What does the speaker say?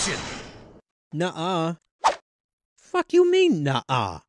action! Nuh-uh. Fuck you mean, nuh-uh?